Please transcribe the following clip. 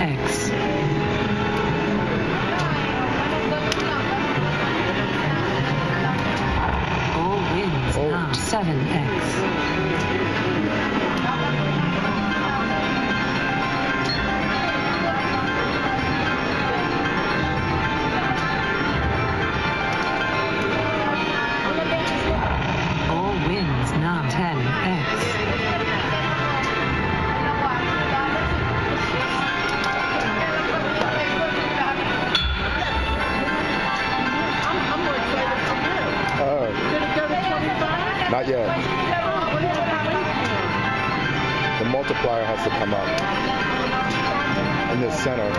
X. All wins oh. 7X. Not yet. The multiplier has to come up in the center.